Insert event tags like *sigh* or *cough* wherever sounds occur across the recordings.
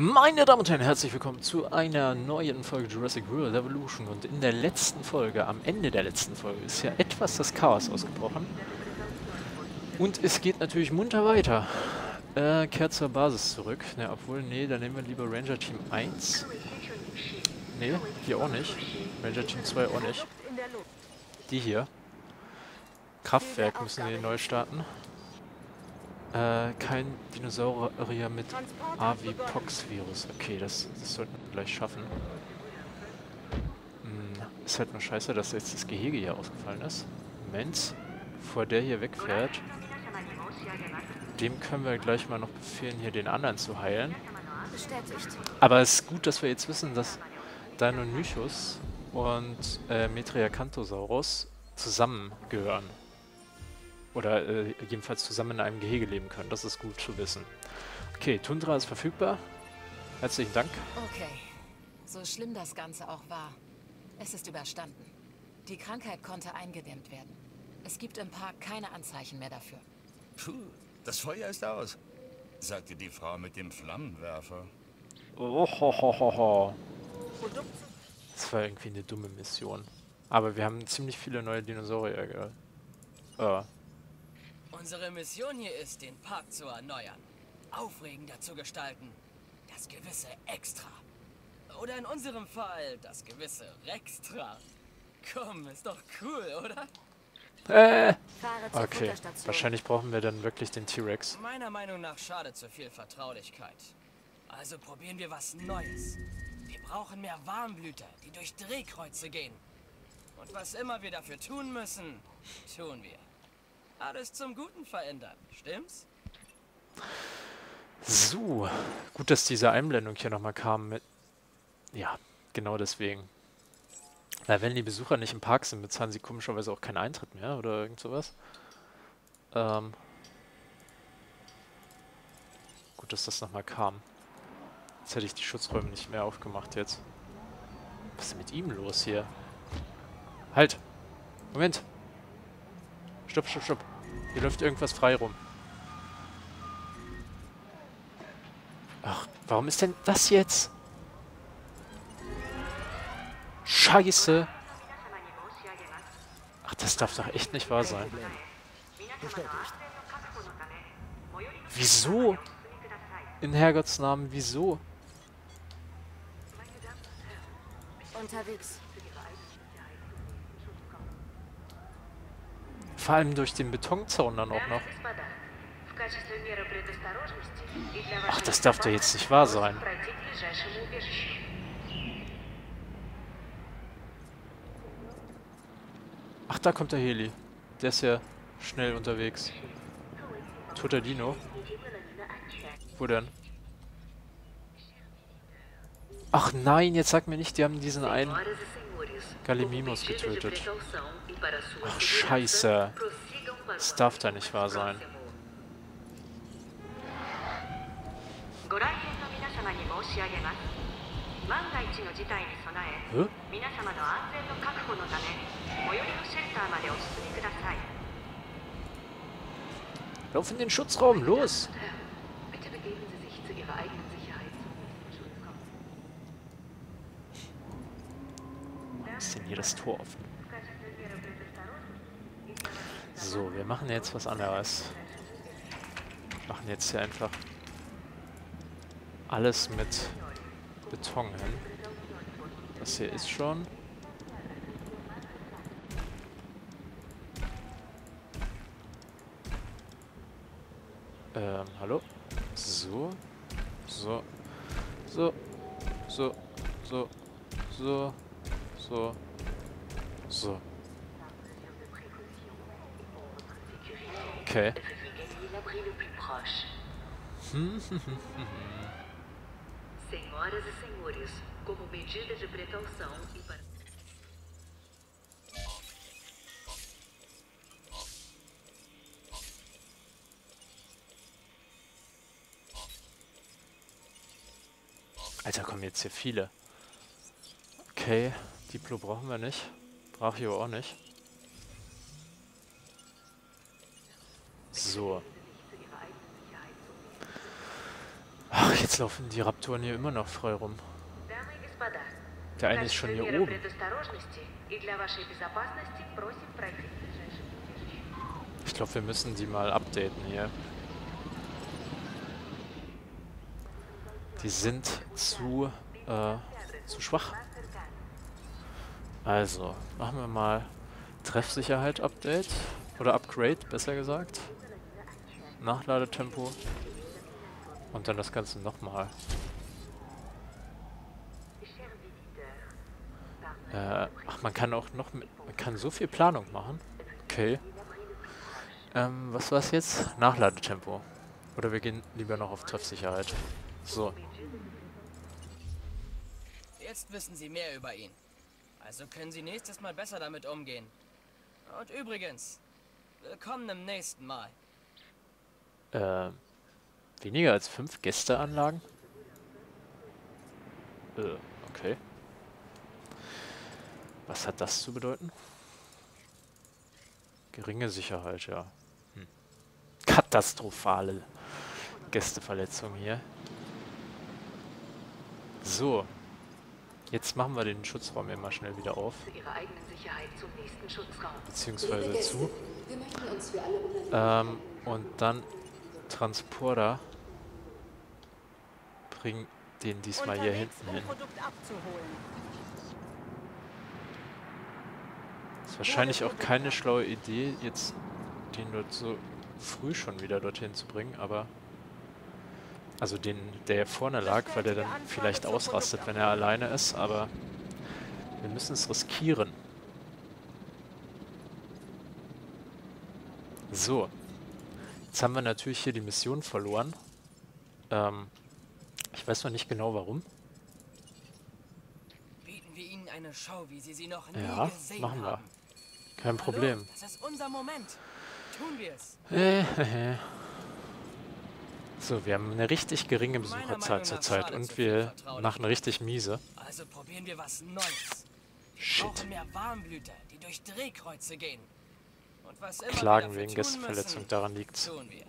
Meine Damen und Herren, herzlich willkommen zu einer neuen Folge Jurassic World Evolution. Und in der letzten Folge, am Ende der letzten Folge, ist ja etwas das Chaos ausgebrochen. Und es geht natürlich munter weiter. Äh, kehrt zur Basis zurück. Ne, obwohl, nee, dann nehmen wir lieber Ranger Team 1. Nee, hier auch nicht. Ranger Team 2 auch nicht. Die hier. Kraftwerk müssen wir neu starten. Äh, kein Dinosaurier mit Avipox-Virus. Okay, das, das sollten wir gleich schaffen. Hm, ist halt nur scheiße, dass jetzt das Gehege hier ausgefallen ist. Moment, bevor der hier wegfährt, dem können wir gleich mal noch befehlen, hier den anderen zu heilen. Aber es ist gut, dass wir jetzt wissen, dass Deinonychus und äh, Metriacanthosaurus zusammengehören. Oder äh, jedenfalls zusammen in einem Gehege leben können. Das ist gut zu wissen. Okay, Tundra ist verfügbar. Herzlichen Dank. Okay. So schlimm das Ganze auch war. Es ist überstanden. Die Krankheit konnte eingedämmt werden. Es gibt im Park keine Anzeichen mehr dafür. Puh, das Feuer ist aus, sagte die Frau mit dem Flammenwerfer. Ohohoho. Das war irgendwie eine dumme Mission. Aber wir haben ziemlich viele neue Dinosaurier. Äh, Unsere Mission hier ist, den Park zu erneuern, aufregender zu gestalten, das gewisse Extra. Oder in unserem Fall das gewisse Rextra. Komm, ist doch cool, oder? Äh. Okay, wahrscheinlich brauchen wir dann wirklich den T-Rex. Meiner Meinung nach schade zu viel Vertraulichkeit. Also probieren wir was Neues. Wir brauchen mehr Warmblüter, die durch Drehkreuze gehen. Und was immer wir dafür tun müssen, tun wir. Alles zum Guten verändern, stimmt's? So, gut, dass diese Einblendung hier nochmal kam mit... Ja, genau deswegen. Weil wenn die Besucher nicht im Park sind, bezahlen sie komischerweise auch keinen Eintritt mehr oder irgend sowas. Ähm gut, dass das nochmal kam. Jetzt hätte ich die Schutzräume nicht mehr aufgemacht jetzt. Was ist mit ihm los hier? Halt! Moment! Stopp, stopp, stopp. Hier läuft irgendwas frei rum. Ach, warum ist denn das jetzt? Scheiße. Ach, das darf doch echt nicht wahr sein. Wieso? In Herrgotts Namen, wieso? Unterwegs. Vor allem durch den Betonzaun dann auch noch. Ach, das darf doch jetzt nicht wahr sein. Ach, da kommt der Heli. Der ist ja schnell unterwegs. Toter Dino. Wo denn? Ach nein, jetzt sag mir nicht, die haben diesen einen Gallimimus getötet. Ach, scheiße. Das darf da nicht wahr sein. Hä? Lauf in den Schutzraum, los! Bitte begeben Sie sich zu Ihrer eigenen Sicherheit. Ist denn hier das Tor offen? So, wir machen jetzt was anderes. Wir machen jetzt hier einfach alles mit Beton hin. Das hier ist schon. Ähm, hallo? So. So. So. So. So. So. So. So. Okay. Senhoras e senhores, como medida de precaução e para... Alter, kommen jetzt hier viele. Okay, Diplo brauchen wir nicht. Brachio auch nicht. So. Ach, jetzt laufen die Raptoren hier immer noch frei rum. Der eine ist schon hier oben. Ich glaube, wir müssen die mal updaten hier. Die sind zu, äh, zu schwach. Also, machen wir mal Treffsicherheit Update. Oder Upgrade, besser gesagt. Nachladetempo. Und dann das Ganze nochmal. Äh, ach, man kann auch noch mit, man kann so viel Planung machen. Okay. Ähm, was war's jetzt? Nachladetempo. Oder wir gehen lieber noch auf Treffsicherheit. So. Jetzt wissen Sie mehr über ihn. Also können Sie nächstes Mal besser damit umgehen. Und übrigens, willkommen im nächsten Mal. Äh, weniger als fünf Gästeanlagen? Äh, okay. Was hat das zu bedeuten? Geringe Sicherheit, ja. Hm. Katastrophale Gästeverletzung hier. So. Jetzt machen wir den Schutzraum mal schnell wieder auf. Beziehungsweise zu. Ähm, und dann Transporter. Bring den diesmal hier hinten hin. Ist wahrscheinlich auch keine schlaue Idee, jetzt den dort so früh schon wieder dorthin zu bringen, aber... Also den, der vorne lag, weil der dann vielleicht ausrastet, wenn er alleine ist, aber wir müssen es riskieren. So. Jetzt haben wir natürlich hier die Mission verloren. Ähm, ich weiß noch nicht genau warum. Bieten wir Ihnen eine Show, wie Sie sie noch nie Ja, machen wir. Kein Problem. Hallo, das ist unser Moment. Tun wir es. Äh, *laughs* So, wir haben eine richtig geringe Besucherzahl zurzeit und wir machen richtig miese. Also probieren wir was Neues. Shit. mehr Warmblüter, die durch Drehkreuze gehen. Und was immer Klagen wegen Gästeverletzung, daran liegt's. tun wir.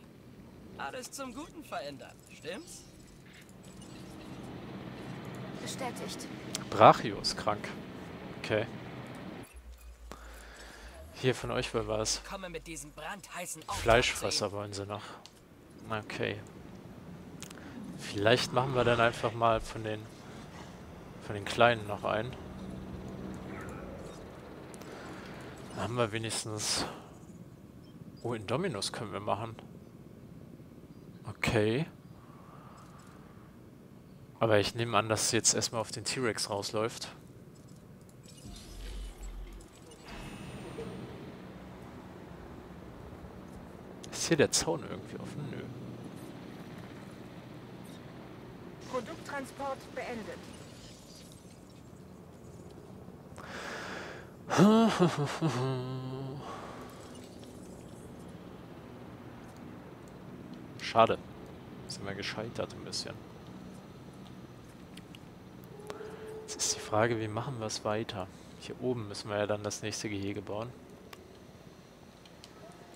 Alles zum Guten verändern, stimmt's? Bestätigt. Brachio ist krank. Okay. Hier von euch, war Auftrag Fleischfresser wollen sie noch. Okay. Vielleicht machen wir dann einfach mal von den von den Kleinen noch einen. Dann haben wir wenigstens... Oh, Indominus können wir machen. Okay. Aber ich nehme an, dass jetzt erstmal auf den T-Rex rausläuft. Ist hier der Zaun irgendwie offen? Nö. Produkttransport beendet. *laughs* Schade. Sind wir gescheitert ein bisschen. Jetzt ist die Frage, wie machen wir es weiter? Hier oben müssen wir ja dann das nächste Gehege bauen.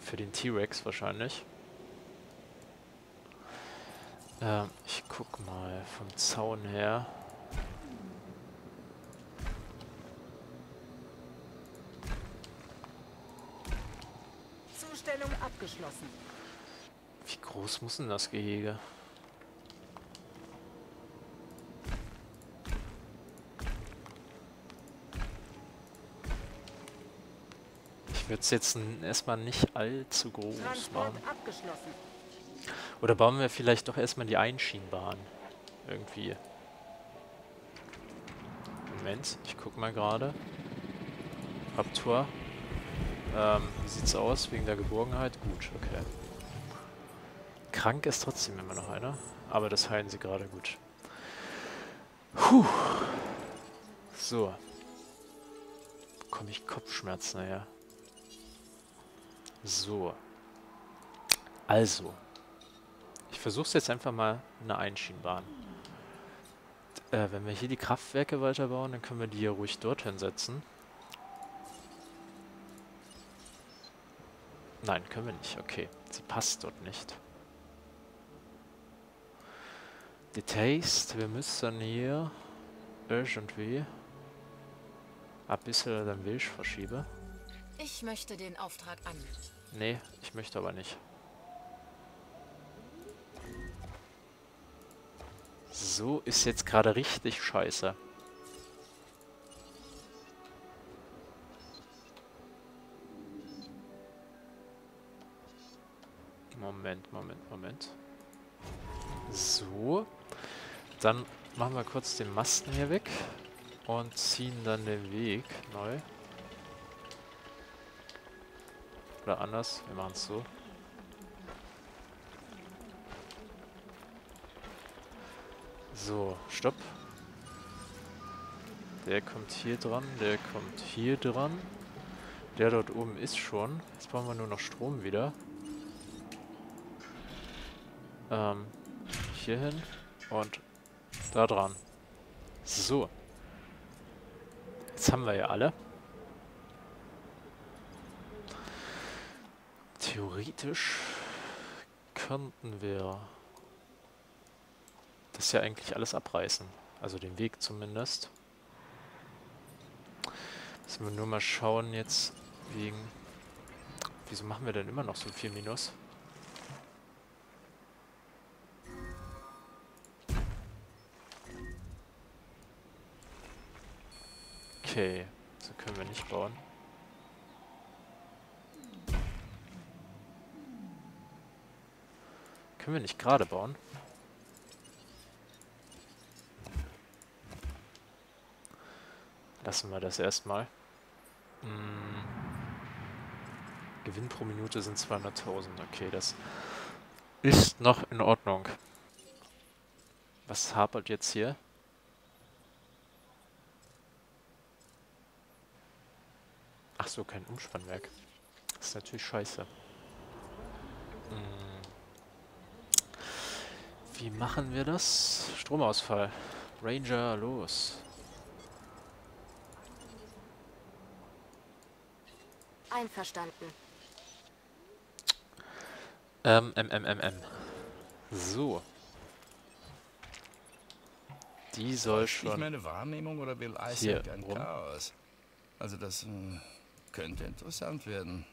Für den T-Rex wahrscheinlich. Ähm, ich guck mal vom Zaun her. Zustellung abgeschlossen. Wie groß muss denn das Gehege? Ich würde es jetzt erstmal nicht allzu groß machen. Oder bauen wir vielleicht doch erstmal die Einschienbahn. Irgendwie. Moment, ich guck mal gerade. Raptor. Ähm, wie sieht's aus wegen der Geborgenheit? Gut, okay. Krank ist trotzdem immer noch einer. Aber das heilen sie gerade gut. Puh. So. Bekomme ich Kopfschmerzen nachher. So. Also. Versuche es jetzt einfach mal in einer Einschienbahn. Äh, wenn wir hier die Kraftwerke weiterbauen, dann können wir die hier ruhig dorthin setzen. Nein, können wir nicht. Okay, sie passt dort nicht. Details, wir müssen hier irgendwie ein bisschen den Weg verschieben. Ich möchte den Auftrag an. Nee, ich möchte aber nicht. So ist jetzt gerade richtig scheiße. Moment, Moment, Moment. So. Dann machen wir kurz den Masten hier weg und ziehen dann den Weg neu. Oder anders, wir machen es so. So, stopp. Der kommt hier dran, der kommt hier dran. Der dort oben ist schon. Jetzt brauchen wir nur noch Strom wieder. Ähm, hier hin und da dran. So. Jetzt haben wir ja alle. Theoretisch könnten wir das ja eigentlich alles abreißen. Also den Weg zumindest. Müssen wir nur mal schauen jetzt wegen... Wieso machen wir denn immer noch so viel Minus? Okay, so können wir nicht bauen. Können wir nicht gerade bauen? Lassen wir das erstmal. Hm. Gewinn pro Minute sind 200.000. Okay, das ist noch in Ordnung. Was hapert jetzt hier? Ach so, kein Umspannwerk. Das ist natürlich scheiße. Hm. Wie machen wir das? Stromausfall. Ranger, los. Einverstanden. Ähm, M, M, M, M. So. Die soll Ich schon... meine Wahrnehmung oder will Hier, Isaac ein rum. Chaos? Also das äh, könnte interessant werden.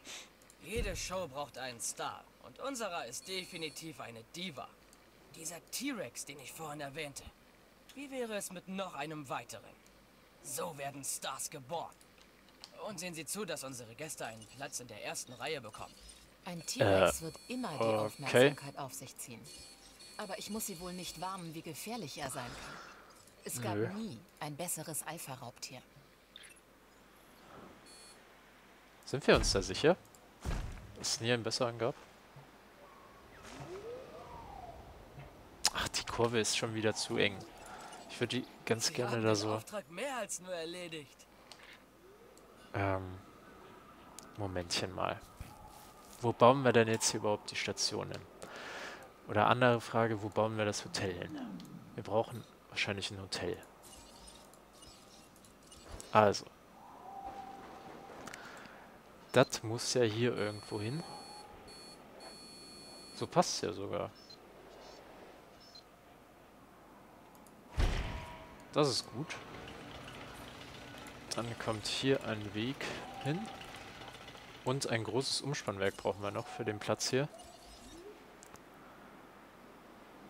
Jede Show braucht einen Star. Und unserer ist definitiv eine Diva. Dieser T-Rex, den ich vorhin erwähnte. Wie wäre es mit noch einem weiteren? So werden Stars geboren. Und sehen Sie zu, dass unsere Gäste einen Platz in der ersten Reihe bekommen. Ein T-Rex wird immer die okay. Aufmerksamkeit auf sich ziehen. Aber ich muss Sie wohl nicht warnen, wie gefährlich er sein kann. Es gab Nö. nie ein besseres Alpha-Raubtier. Sind wir uns da sicher? Dass es nie einen besseren gab? Ach, die Kurve ist schon wieder zu eng. Ich würde die ganz Sie gerne haben da so... Auftrag mehr als nur erledigt. Ähm, Momentchen mal. Wo bauen wir denn jetzt hier überhaupt die Station hin? Oder andere Frage, wo bauen wir das Hotel hin? Wir brauchen wahrscheinlich ein Hotel. Also. Das muss ja hier irgendwo hin. So passt ja sogar. Das ist gut. Dann kommt hier ein Weg hin. Und ein großes Umspannwerk brauchen wir noch für den Platz hier.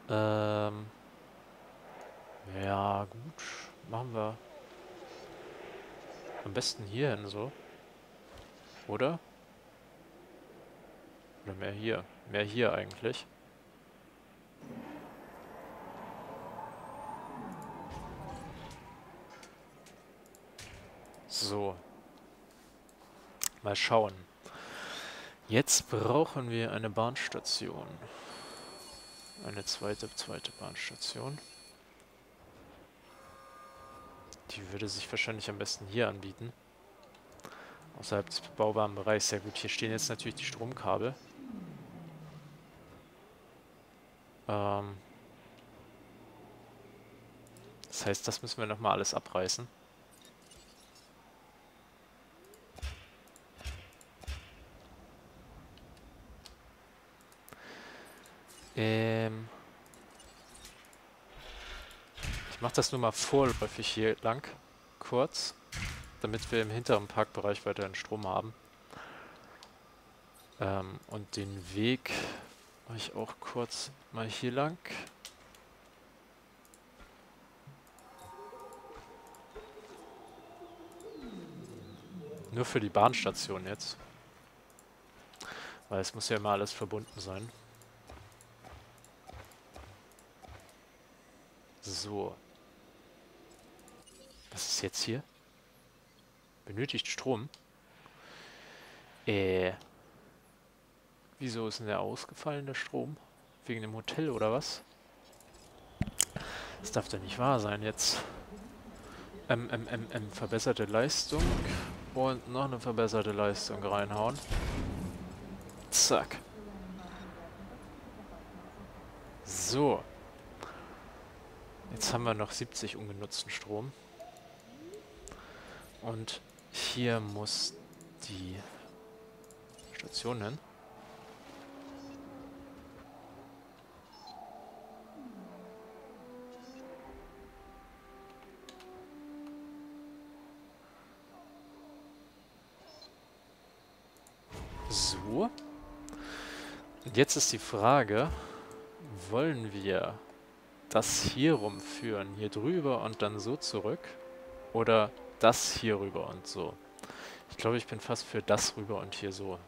Ähm. Ja, gut. Machen wir. Am besten hier hin so. Oder? Oder mehr hier. Mehr hier eigentlich. So. Mal schauen. Jetzt brauchen wir eine Bahnstation. Eine zweite, zweite Bahnstation. Die würde sich wahrscheinlich am besten hier anbieten. Außerhalb des bebaubaren Bereichs. Sehr gut, hier stehen jetzt natürlich die Stromkabel. Ähm das heißt, das müssen wir nochmal alles abreißen. Ähm Ich mache das nur mal vorläufig hier lang, kurz, damit wir im hinteren Parkbereich weiterhin Strom haben. Ähm, und den Weg mache ich auch kurz mal hier lang. Nur für die Bahnstation jetzt. Weil es muss ja immer alles verbunden sein. So. Was ist jetzt hier? Benötigt Strom? Äh. Wieso ist denn der ausgefallen, der Strom? Wegen dem Hotel oder was? Das darf doch nicht wahr sein jetzt. Ähm, ähm, ähm, ähm, verbesserte Leistung und noch eine verbesserte Leistung reinhauen. Zack. So. Jetzt haben wir noch 70 ungenutzten Strom. Und hier muss die Station hin. So. Jetzt ist die Frage, wollen wir das hier rumführen, hier drüber und dann so zurück? Oder das hier rüber und so? Ich glaube, ich bin fast für das rüber und hier so.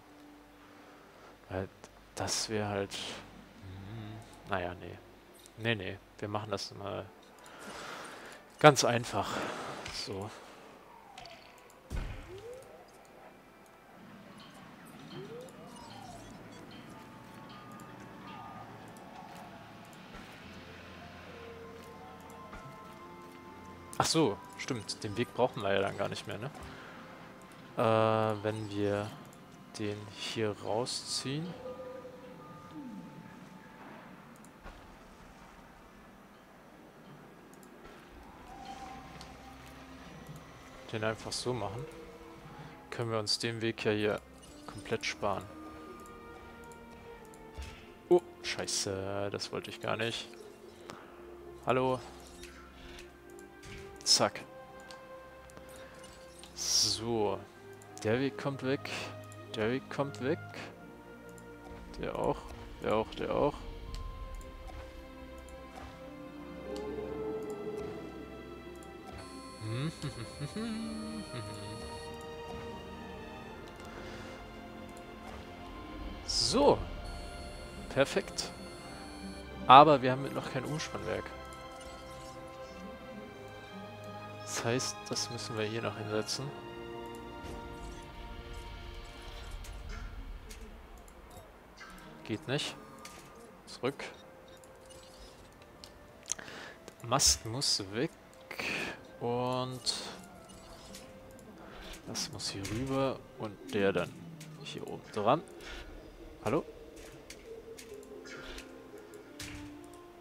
Weil das wäre halt... Hm, naja, nee. Nee, nee. Wir machen das mal ganz einfach. So. So, stimmt. Den Weg brauchen wir ja dann gar nicht mehr, ne? Äh, wenn wir den hier rausziehen. Den einfach so machen. Können wir uns den Weg ja hier komplett sparen. Oh, scheiße, das wollte ich gar nicht. Hallo, Zack. So. Der Weg kommt weg. Der Weg kommt weg. Der auch. Der auch, der auch. So. Perfekt. Aber wir haben noch kein Umspannwerk. Heißt, das müssen wir hier noch hinsetzen. Geht nicht. Zurück. Der Mast muss weg. Und das muss hier rüber. Und der dann hier oben dran. Hallo?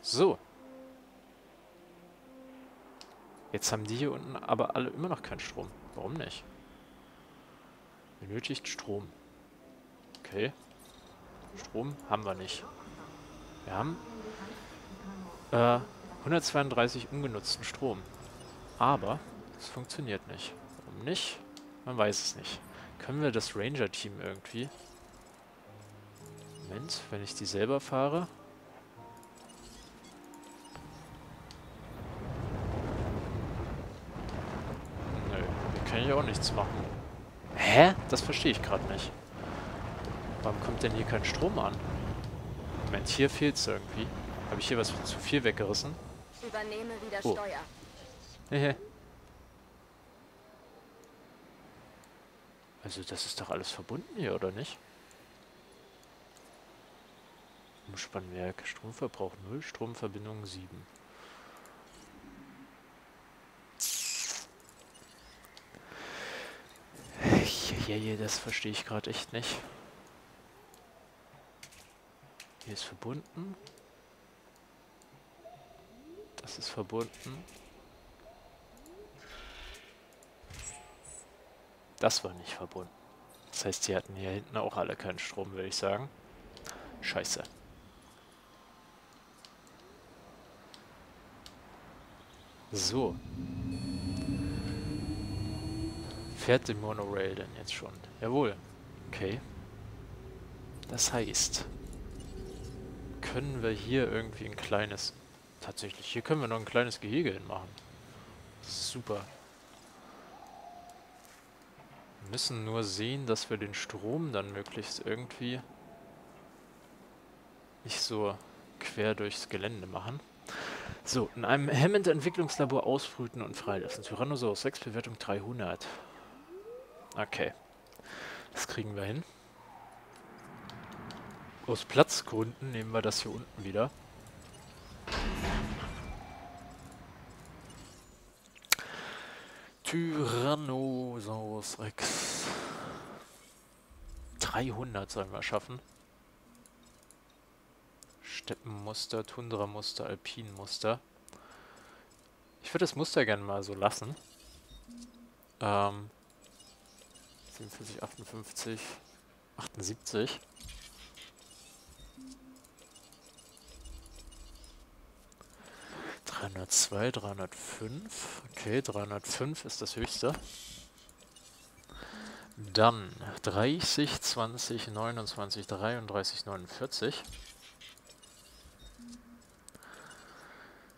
So. Jetzt haben die hier unten aber alle immer noch keinen Strom. Warum nicht? Benötigt Strom. Okay. Strom haben wir nicht. Wir haben äh, 132 ungenutzten Strom. Aber es funktioniert nicht. Warum nicht? Man weiß es nicht. Können wir das Ranger-Team irgendwie... Moment, wenn ich die selber fahre... kann ich auch nichts machen. Hä? Das verstehe ich gerade nicht. Warum kommt denn hier kein Strom an? Moment, hier fehlt es irgendwie. Habe ich hier was zu viel weggerissen? Übernehme wieder oh. Steuer. Hehe. Also das ist doch alles verbunden hier, oder nicht? Umspannwerk, Stromverbrauch 0, Stromverbindung 7. Hier, das verstehe ich gerade echt nicht. Hier ist verbunden. Das ist verbunden. Das war nicht verbunden. Das heißt, sie hatten hier hinten auch alle keinen Strom, würde ich sagen. Scheiße. So. Fährt die Monorail denn jetzt schon? Jawohl. Okay. Das heißt, können wir hier irgendwie ein kleines... Tatsächlich, hier können wir noch ein kleines Gehege hinmachen. Super. Wir müssen nur sehen, dass wir den Strom dann möglichst irgendwie nicht so quer durchs Gelände machen. So, in einem Hammond-Entwicklungslabor ausbrüten und freilassen. Tyrannosaurus 6, Bewertung 300. Okay. Das kriegen wir hin. Aus Platzgründen nehmen wir das hier unten wieder. Tyrannosaurus Rex. 300 sollen wir schaffen. Steppenmuster, Tundramuster, Alpinmuster. Ich würde das Muster gerne mal so lassen. Ähm, 47, 58, 78. Dreihundertzwei, dreihundertfünf. Okay, 305 ist das höchste. Dann 30, 20, 29, 33, 49.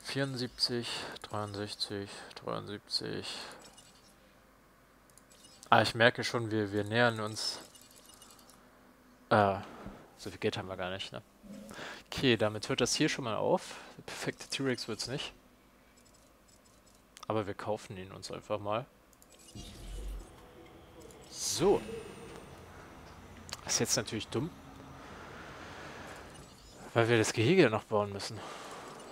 74, 63, 73. Ah, ich merke schon, wir, wir nähern uns. Äh, so viel Geld haben wir gar nicht, ne? Okay, damit hört das hier schon mal auf. Der perfekte T-Rex wird es nicht. Aber wir kaufen ihn uns einfach mal. So. Das ist jetzt natürlich dumm. Weil wir das Gehege noch bauen müssen.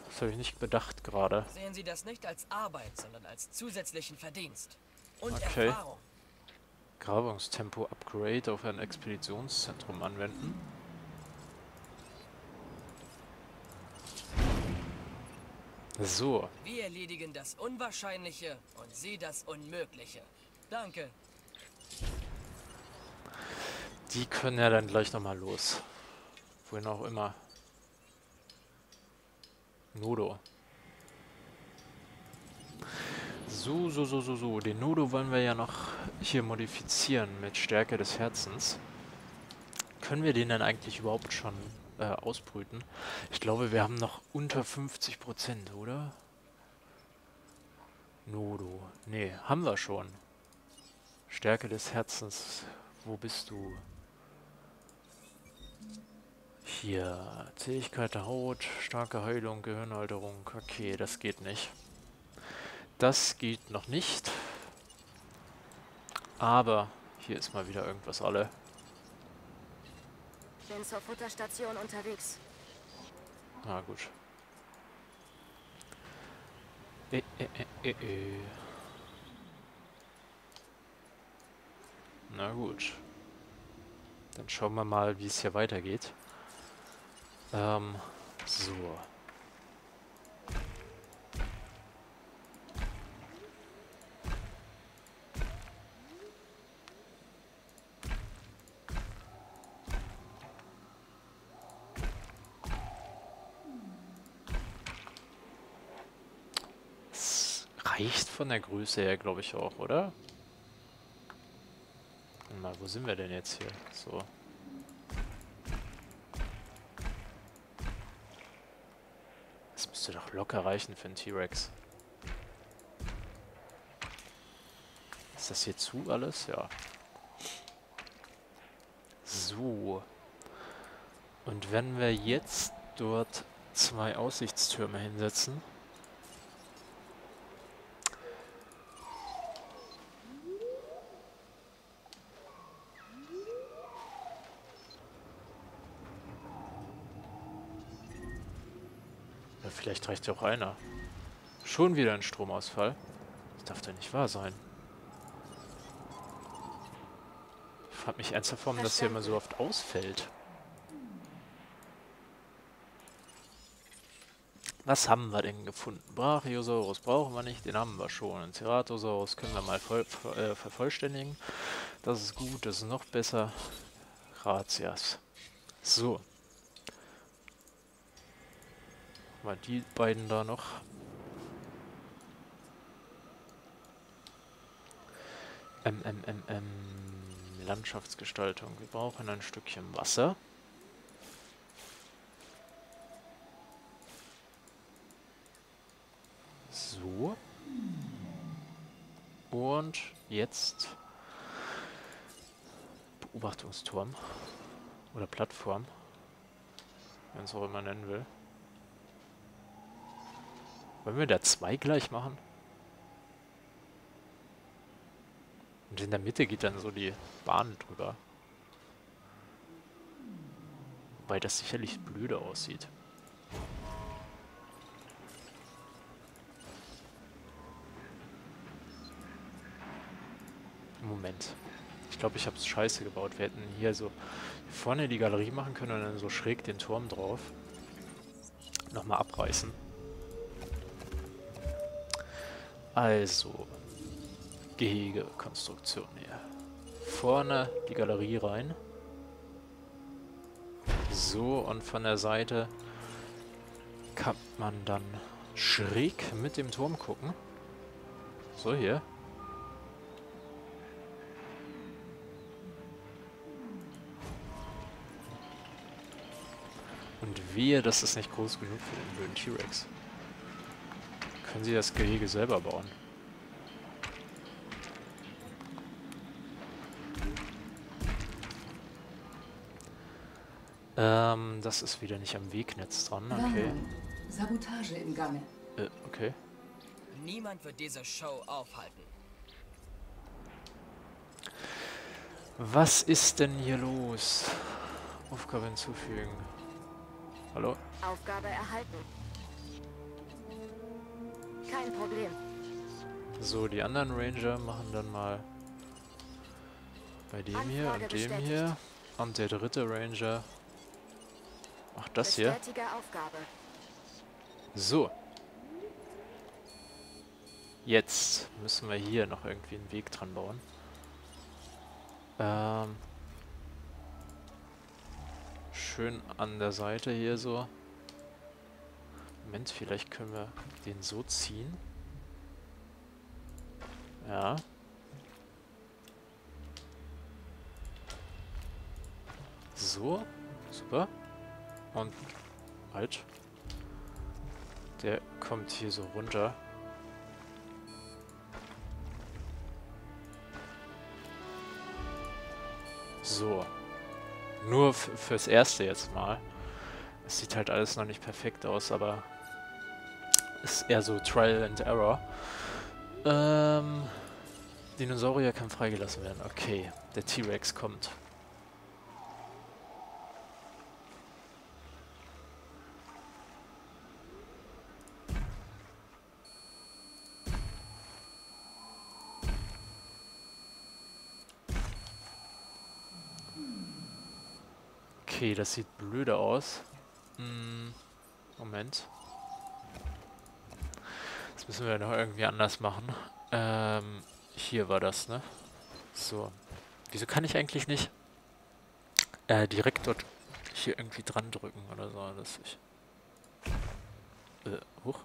Das habe ich nicht bedacht gerade. Sehen Sie das nicht als Arbeit, sondern als zusätzlichen Verdienst. Und Okay. Erfahrung. Grabungstempo Upgrade auf ein Expeditionszentrum anwenden. So, Wir erledigen das Unwahrscheinliche und Sie das Unmögliche. Danke. die können ja dann gleich nochmal los. Wohin auch immer. Nodo. So, so, so, so, so. Den Nodo wollen wir ja noch hier modifizieren mit Stärke des Herzens. Können wir den dann eigentlich überhaupt schon äh, ausbrüten? Ich glaube, wir haben noch unter 50%, oder? Nodo. Nee, haben wir schon. Stärke des Herzens. Wo bist du? Hier. Zähigkeit der Haut, starke Heilung, Gehirnalterung. Okay, das geht nicht. Das geht noch nicht. Aber hier ist mal wieder irgendwas alle. Bin zur Futterstation unterwegs. Na gut. Äh, äh, äh, äh, äh. Na gut. Dann schauen wir mal, wie es hier weitergeht. Ähm, so. Es reicht von der Größe her, glaube ich, auch, oder? Mal, wo sind wir denn jetzt hier? So. Das müsste doch locker reichen für einen T-Rex. Ist das hier zu alles? Ja. So. Und wenn wir jetzt dort zwei Aussichtstürme hinsetzen. Vielleicht reicht ja auch einer. Schon wieder ein Stromausfall. Das darf doch nicht wahr sein. Ich frage mich ernsthaft, warum das hier immer so oft ausfällt. Was haben wir denn gefunden? Brachiosaurus brauchen wir nicht, den haben wir schon. Einen Ceratosaurus können wir mal voll, äh, vervollständigen. Das ist gut, das ist noch besser. Ratias. So. Mal die beiden da noch. Ähm, ähm, ähm, ähm, Landschaftsgestaltung. Wir brauchen ein Stückchen Wasser. So. Und jetzt Beobachtungsturm oder Plattform, wenn es auch immer nennen will. Wollen wir da zwei gleich machen? Und in der Mitte geht dann so die Bahn drüber. Wobei das sicherlich blöde aussieht. Moment. Ich glaube, ich habe es scheiße gebaut. Wir hätten hier so vorne die Galerie machen können und dann so schräg den Turm drauf. Nochmal abreißen. Also, Gehegekonstruktion hier. Vorne die Galerie rein. So, und von der Seite kann man dann schräg mit dem Turm gucken. So, hier. Und wehe, das ist nicht groß genug für den blöden T-Rex. Können sie das Gehege selber bauen? Ähm, das ist wieder nicht am Wegnetz dran, okay. Sabotage im Gange. Äh, okay. Niemand wird diese Show aufhalten. Was ist denn hier los? Aufgabe hinzufügen. Hallo? Aufgabe erhalten. Kein Problem. So, die anderen Ranger machen dann mal bei dem hier Anfrage und dem bestätigt. hier. Und der dritte Ranger macht das hier. Aufgabe. So. Jetzt müssen wir hier noch irgendwie einen Weg dran bauen. Ähm, schön an der Seite hier so. Moment, vielleicht können wir den so ziehen. Ja. So, super. Und halt. Der kommt hier so runter. So. Nur fürs Erste jetzt mal. Es sieht halt alles noch nicht perfekt aus, aber ist eher so Trial and Error. Ähm, Dinosaurier kann freigelassen werden. Okay, der T-Rex kommt. Okay, das sieht blöde aus. Hm, Moment. Das müssen wir noch irgendwie anders machen. Ähm, hier war das, ne? So. Wieso kann ich eigentlich nicht äh, direkt dort hier irgendwie dran drücken oder so, dass ich... Äh, hoch.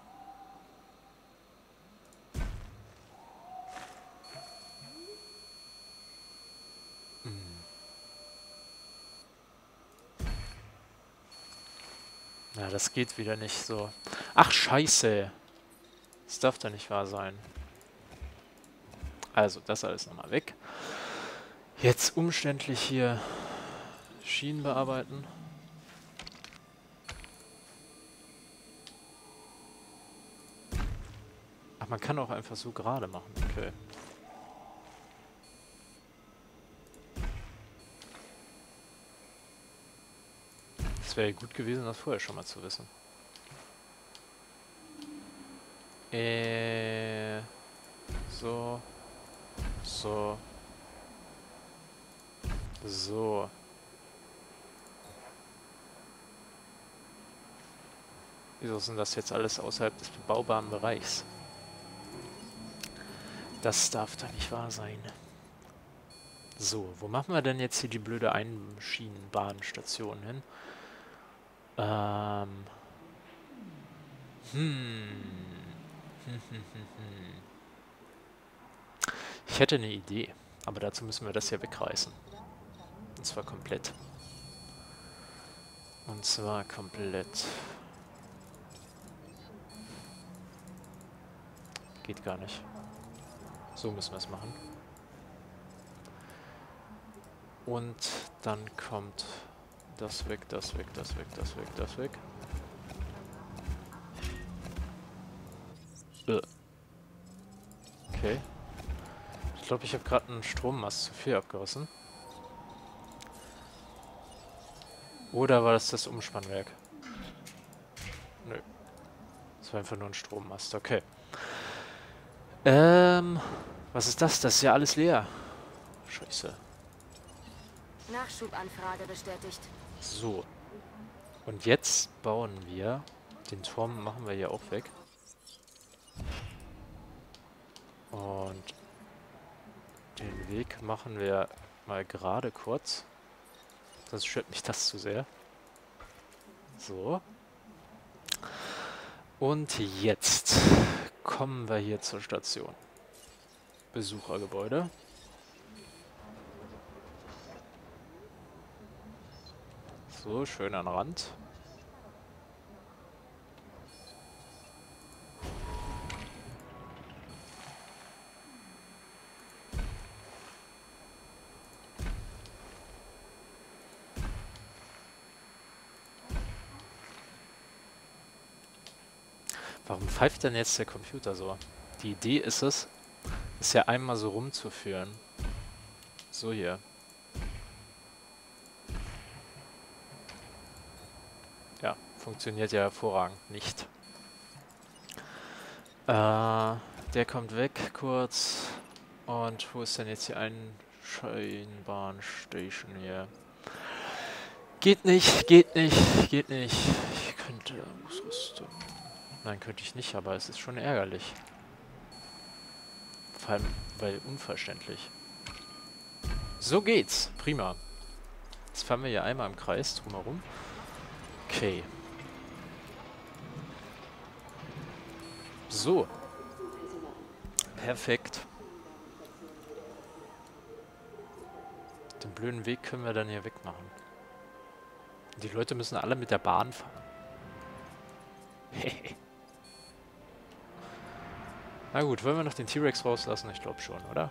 Das geht wieder nicht so. Ach, scheiße. Das darf doch nicht wahr sein. Also, das alles nochmal weg. Jetzt umständlich hier Schienen bearbeiten. Ach, man kann auch einfach so gerade machen. Okay. Es wäre gut gewesen, das vorher schon mal zu wissen. Äh, so, so, so. Wieso sind das jetzt alles außerhalb des bebaubaren Bereichs? Das darf doch nicht wahr sein. So, wo machen wir denn jetzt hier die blöde Einschienenbahnstation hin? Ähm. Hm. *laughs* Ich hätte eine Idee. Aber dazu müssen wir das hier wegreißen. Und zwar komplett. Und zwar komplett. Geht gar nicht. So müssen wir es machen. Und dann kommt das weg, das weg, das weg, das weg, das weg. Äh. Okay. Ich glaube, ich habe gerade einen Strommast zu viel abgerissen. Oder war das das Umspannwerk? Nö. Das war einfach nur ein Strommast, okay. Ähm, was ist das? Das ist ja alles leer. Scheiße. Nachschubanfrage bestätigt. So. Und jetzt bauen wir... Den Turm machen wir hier auch weg. Und den Weg machen wir mal gerade kurz. Sonst stört mich das zu sehr. So. Und jetzt kommen wir hier zur Station. Besuchergebäude. So, schön an Rand. Warum pfeift denn jetzt der Computer so? Die Idee ist es, ist ja einmal so rumzuführen. So hier. Ja, funktioniert ja hervorragend nicht. Äh, der kommt weg kurz. Und wo ist denn jetzt die Einscheinbahnstation hier? Geht nicht, geht nicht, geht nicht. Ich könnte Ausrüstung. Nein, könnte ich nicht, aber es ist schon ärgerlich. Vor allem, weil unverständlich. So geht's. Prima. Jetzt fahren wir hier einmal im Kreis drumherum. Okay. So. Perfekt. Den blöden Weg können wir dann hier wegmachen. Die Leute müssen alle mit der Bahn fahren. *laughs* Na gut, wollen wir noch den T-Rex rauslassen? Ich glaube schon, oder?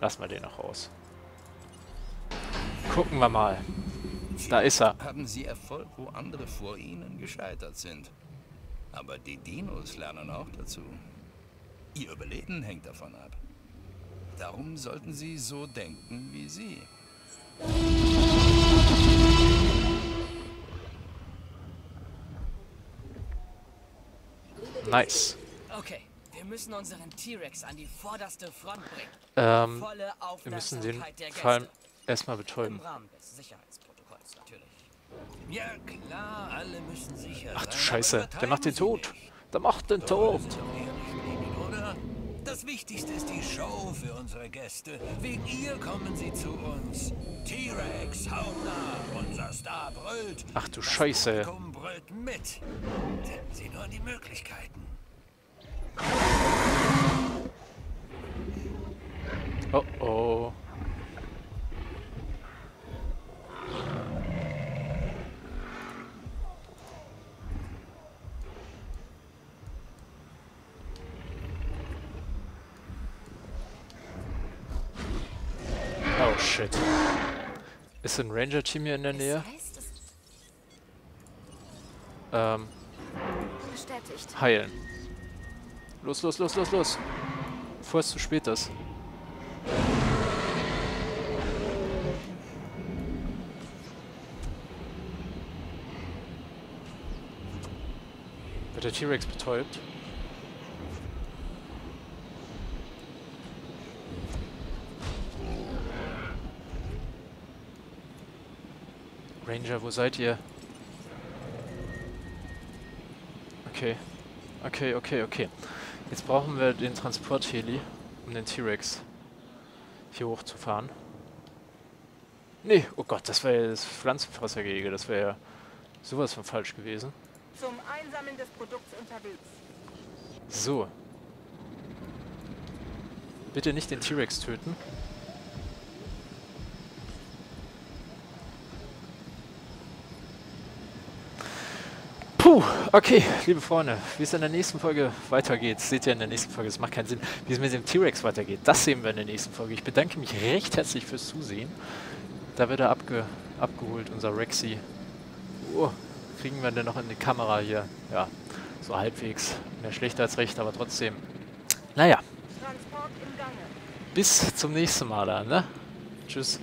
Lassen wir den noch raus. Gucken wir mal. Da ist er. Haben Sie Erfolg, wo andere vor Ihnen gescheitert sind. Aber die Dinos lernen auch dazu. Ihr Überleben hängt davon ab. Darum sollten Sie so denken wie Sie. Nice. Okay, wir müssen unseren T-Rex an die vorderste Front bringen. Ähm, Volle wir müssen den Aufmerksamkeit der vor allem Gäste. erstmal Im betäuben. Rahmen des Sicherheitsprotokolls natürlich. Ja klar, alle müssen sicher Ach du Scheiße, der macht den tot. Nicht. Der macht den tot. das Wichtigste ist die Show für unsere Gäste. Wegen ihr kommen sie zu uns. T-Rex, hautnah, unser Star brüllt. Ach du Scheiße. Brüllt mit. Denken Sie nur an die Möglichkeiten. Oh. Oh shit. Ist ein Ranger-Team hier in der Nähe? Ähm, Bestätigt. heilen. Los, los, los, los, los. Bevor es zu spät ist. Wird der T-Rex betäubt? Ranger, wo seid ihr? Okay. Okay, okay, okay. Jetzt brauchen wir den Transportheli, um den T-Rex hier hochzufahren. Nee, oh Gott, das wäre ja das Pflanzenfressergehege. Das wäre ja sowas von falsch gewesen. Zum Einsammeln des Produkts unterwegs. So. Bitte nicht den T-Rex töten. Puh, okay, liebe Freunde, wie es in der nächsten Folge weitergeht, seht ihr in der nächsten Folge. Es macht keinen Sinn, wie es mit dem T-Rex weitergeht. Das sehen wir in der nächsten Folge. Ich bedanke mich recht herzlich fürs Zusehen. Da wird er abge abgeholt, unser Rexy. Oh, kriegen wir denn noch in die Kamera hier? Ja, so halbwegs. Mehr schlecht als recht, aber trotzdem. Naja. Bis zum nächsten Mal dann, ne? Tschüss.